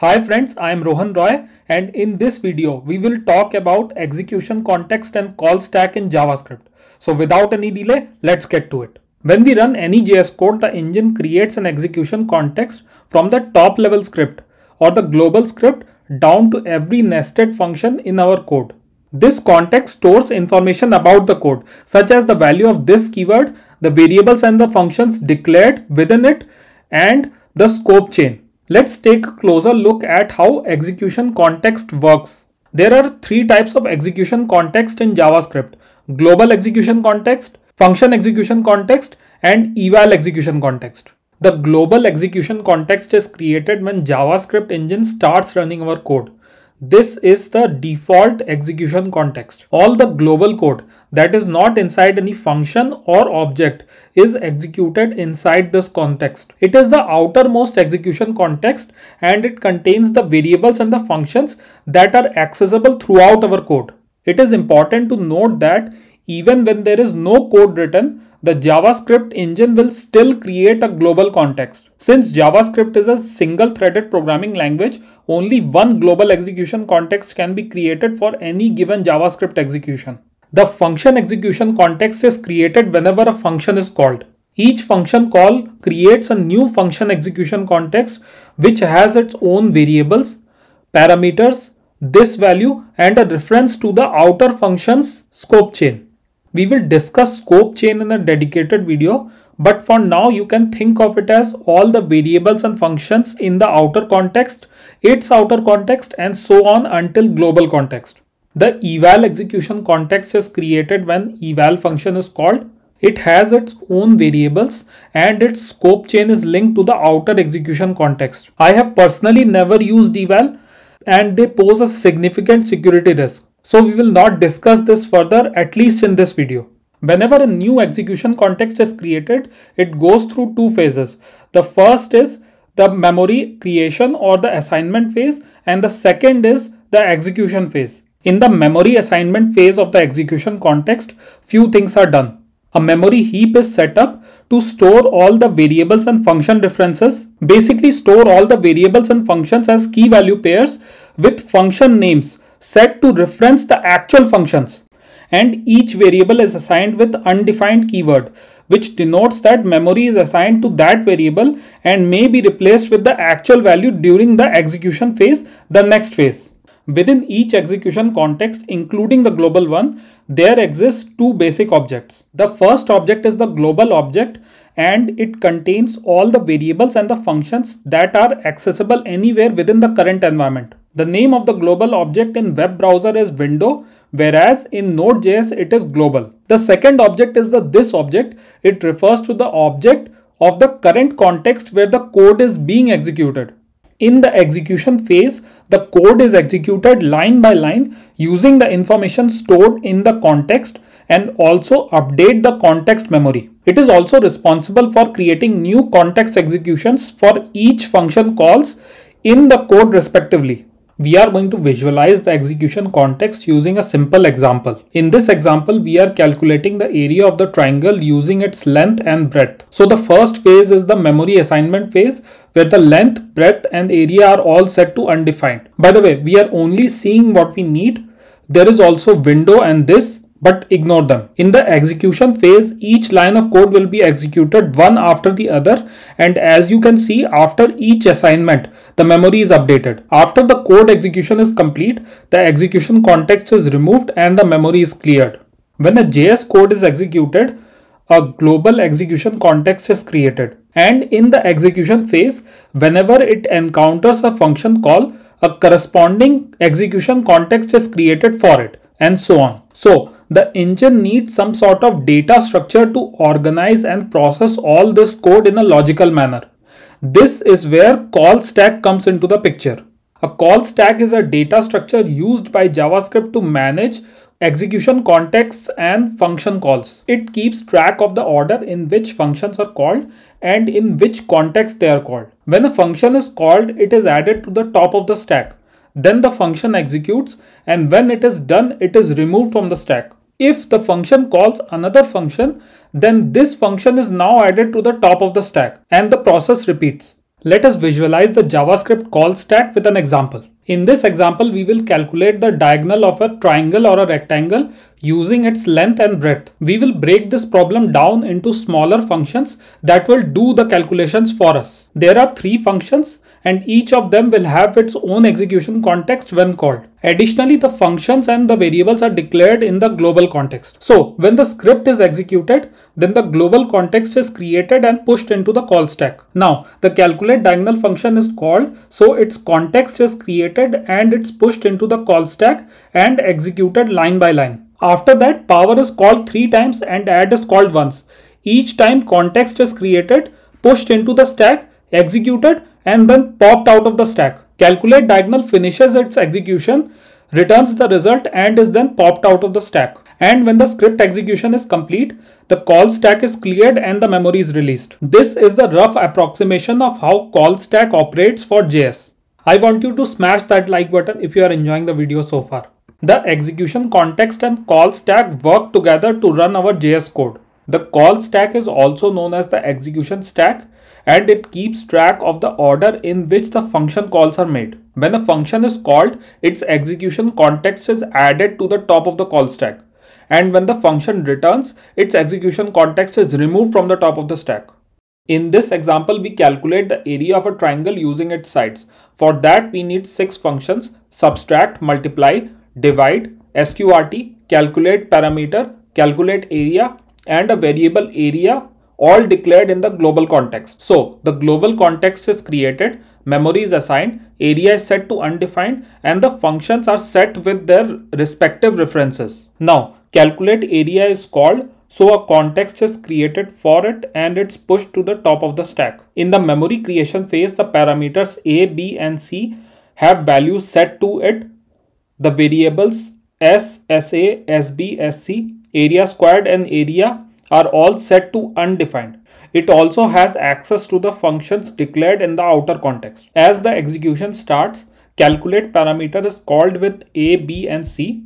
Hi friends, I am Rohan Roy and in this video we will talk about execution context and call stack in JavaScript. So without any delay, let's get to it. When we run any JS code, the engine creates an execution context from the top level script or the global script down to every nested function in our code. This context stores information about the code such as the value of this keyword, the variables and the functions declared within it and the scope chain. Let's take a closer look at how execution context works. There are three types of execution context in JavaScript. Global execution context, function execution context, and eval execution context. The global execution context is created when JavaScript engine starts running our code. This is the default execution context. All the global code that is not inside any function or object is executed inside this context. It is the outermost execution context and it contains the variables and the functions that are accessible throughout our code. It is important to note that even when there is no code written, the JavaScript engine will still create a global context. Since JavaScript is a single threaded programming language, only one global execution context can be created for any given JavaScript execution. The function execution context is created whenever a function is called. Each function call creates a new function execution context which has its own variables, parameters, this value and a reference to the outer function's scope chain. We will discuss scope chain in a dedicated video, but for now you can think of it as all the variables and functions in the outer context, its outer context and so on until global context. The eval execution context is created when eval function is called. It has its own variables and its scope chain is linked to the outer execution context. I have personally never used eval and they pose a significant security risk. So we will not discuss this further at least in this video. Whenever a new execution context is created, it goes through two phases. The first is the memory creation or the assignment phase and the second is the execution phase. In the memory assignment phase of the execution context, few things are done. A memory heap is set up to store all the variables and function references. Basically store all the variables and functions as key value pairs with function names set to reference the actual functions and each variable is assigned with undefined keyword which denotes that memory is assigned to that variable and may be replaced with the actual value during the execution phase, the next phase. Within each execution context, including the global one, there exists two basic objects. The first object is the global object and it contains all the variables and the functions that are accessible anywhere within the current environment. The name of the global object in web browser is window, whereas in Node.js it is global. The second object is the this object. It refers to the object of the current context where the code is being executed. In the execution phase, the code is executed line by line using the information stored in the context and also update the context memory. It is also responsible for creating new context executions for each function calls in the code respectively we are going to visualize the execution context using a simple example. In this example, we are calculating the area of the triangle using its length and breadth. So the first phase is the memory assignment phase where the length, breadth and area are all set to undefined. By the way, we are only seeing what we need. There is also window and this but ignore them. In the execution phase, each line of code will be executed one after the other and as you can see after each assignment, the memory is updated. After the code execution is complete, the execution context is removed and the memory is cleared. When a JS code is executed, a global execution context is created and in the execution phase, whenever it encounters a function call, a corresponding execution context is created for it and so on. So the engine needs some sort of data structure to organize and process all this code in a logical manner. This is where call stack comes into the picture. A call stack is a data structure used by JavaScript to manage execution contexts and function calls. It keeps track of the order in which functions are called and in which context they are called. When a function is called, it is added to the top of the stack. Then the function executes and when it is done, it is removed from the stack. If the function calls another function, then this function is now added to the top of the stack and the process repeats. Let us visualize the JavaScript call stack with an example. In this example, we will calculate the diagonal of a triangle or a rectangle using its length and breadth. We will break this problem down into smaller functions that will do the calculations for us. There are three functions and each of them will have its own execution context when called. Additionally, the functions and the variables are declared in the global context. So when the script is executed, then the global context is created and pushed into the call stack. Now the calculate diagonal function is called, so its context is created and it's pushed into the call stack and executed line by line. After that, power is called three times and add is called once. Each time context is created, pushed into the stack, executed and then popped out of the stack. Calculate diagonal finishes its execution, returns the result and is then popped out of the stack. And when the script execution is complete, the call stack is cleared and the memory is released. This is the rough approximation of how call stack operates for JS. I want you to smash that like button if you are enjoying the video so far. The execution context and call stack work together to run our JS code. The call stack is also known as the execution stack and it keeps track of the order in which the function calls are made. When a function is called, its execution context is added to the top of the call stack. And when the function returns, its execution context is removed from the top of the stack. In this example, we calculate the area of a triangle using its sides. For that, we need six functions, subtract, multiply, divide, sqrt, calculate perimeter, calculate area, and a variable area all declared in the global context. So the global context is created, memory is assigned, area is set to undefined and the functions are set with their respective references. Now calculate area is called so a context is created for it and it's pushed to the top of the stack. In the memory creation phase, the parameters a, b and c have values set to it. The variables s, sa, sb, sc, area squared and area are all set to undefined. It also has access to the functions declared in the outer context. As the execution starts, calculate perimeter is called with a, b and c.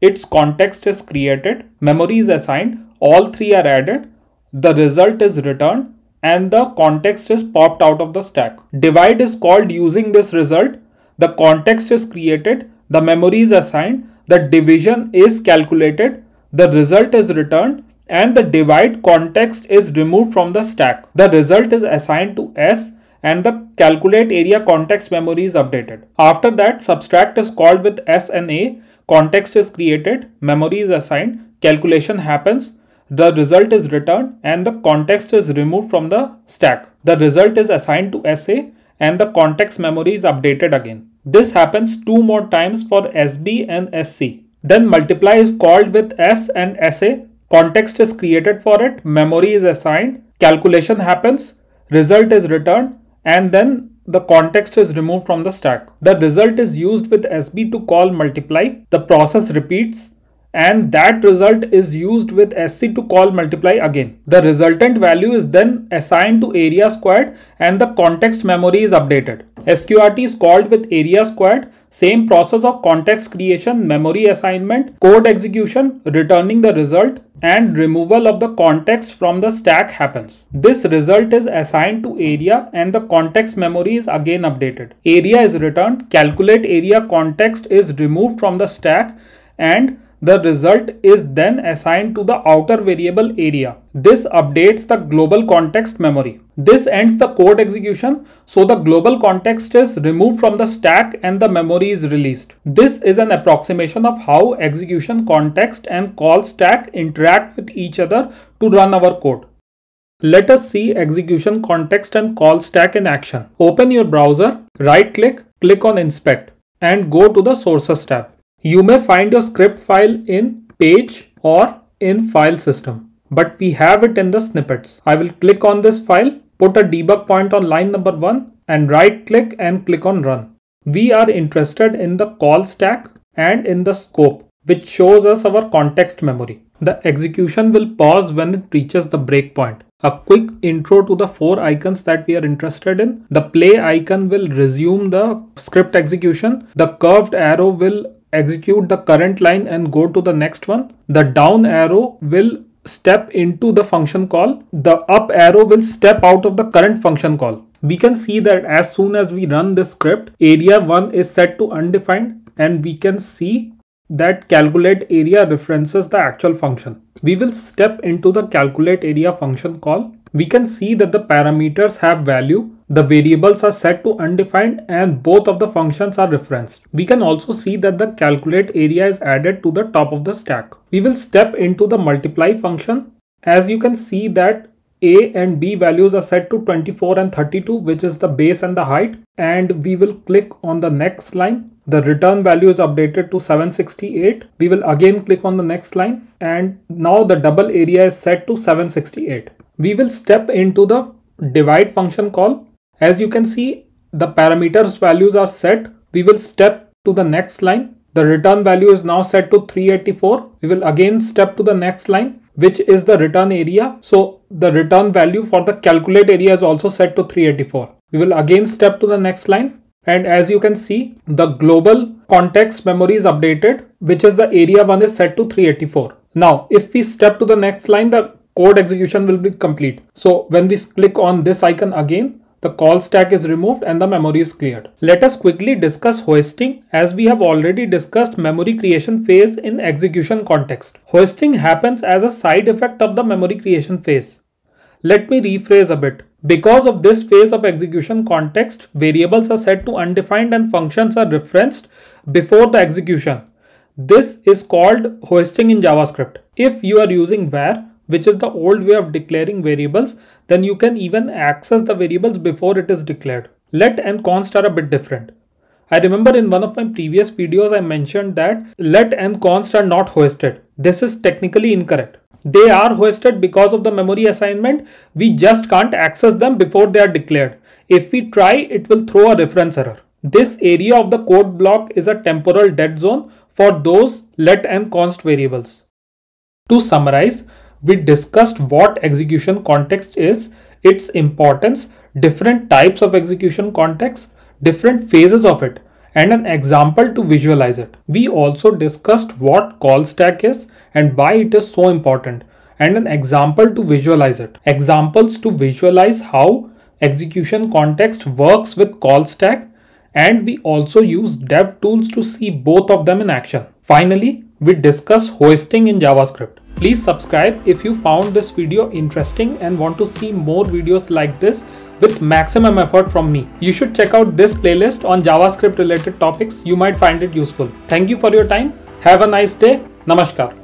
Its context is created, memory is assigned, all three are added, the result is returned and the context is popped out of the stack. Divide is called using this result, the context is created, the memory is assigned, the division is calculated, the result is returned and the divide context is removed from the stack. The result is assigned to S and the calculate area context memory is updated. After that subtract is called with S and A, context is created, memory is assigned, calculation happens, the result is returned and the context is removed from the stack. The result is assigned to SA and the context memory is updated again. This happens two more times for SB and SC. Then multiply is called with S and SA context is created for it, memory is assigned, calculation happens, result is returned, and then the context is removed from the stack. The result is used with SB to call multiply. The process repeats and that result is used with SC to call multiply again. The resultant value is then assigned to area squared and the context memory is updated. SQRT is called with area squared same process of context creation, memory assignment, code execution, returning the result and removal of the context from the stack happens. This result is assigned to area and the context memory is again updated. Area is returned, calculate area context is removed from the stack and the result is then assigned to the outer variable area. This updates the global context memory. This ends the code execution, so the global context is removed from the stack and the memory is released. This is an approximation of how execution context and call stack interact with each other to run our code. Let us see execution context and call stack in action. Open your browser, right click, click on inspect and go to the sources tab. You may find your script file in page or in file system, but we have it in the snippets. I will click on this file, put a debug point on line number one and right click and click on run. We are interested in the call stack and in the scope, which shows us our context memory. The execution will pause when it reaches the breakpoint. A quick intro to the four icons that we are interested in. The play icon will resume the script execution. The curved arrow will execute the current line and go to the next one. The down arrow will step into the function call. The up arrow will step out of the current function call. we can see that as soon as we run this script, area 1 is set to undefined and we can see that calculate area references the actual function. We will step into the calculate area function call. We can see that the parameters have value, the variables are set to undefined and both of the functions are referenced. We can also see that the calculate area is added to the top of the stack. We will step into the multiply function. As you can see that a and B values are set to 24 and 32 which is the base and the height and we will click on the next line. The return value is updated to 768. We will again click on the next line and now the double area is set to 768. We will step into the divide function call. As you can see the parameters values are set. We will step to the next line. The return value is now set to 384. We will again step to the next line which is the return area. So the return value for the calculate area is also set to 384. We will again step to the next line and as you can see the global context memory is updated which is the area one is set to 384. Now if we step to the next line the code execution will be complete. So when we click on this icon again the call stack is removed and the memory is cleared. Let us quickly discuss hoisting as we have already discussed memory creation phase in execution context. Hoisting happens as a side effect of the memory creation phase. Let me rephrase a bit. Because of this phase of execution context, variables are set to undefined and functions are referenced before the execution. This is called hoisting in JavaScript. If you are using var, which is the old way of declaring variables, then you can even access the variables before it is declared. Let and const are a bit different. I remember in one of my previous videos I mentioned that let and const are not hoisted. This is technically incorrect. They are hoisted because of the memory assignment. We just can't access them before they are declared. If we try, it will throw a reference error. This area of the code block is a temporal dead zone for those let and const variables. To summarize, we discussed what execution context is, its importance, different types of execution context, different phases of it, and an example to visualize it. We also discussed what call stack is and why it is so important, and an example to visualize it. Examples to visualize how execution context works with call stack and we also use dev tools to see both of them in action. Finally, we discuss hoisting in JavaScript. Please subscribe if you found this video interesting and want to see more videos like this with maximum effort from me. You should check out this playlist on JavaScript related topics. You might find it useful. Thank you for your time. Have a nice day. Namaskar.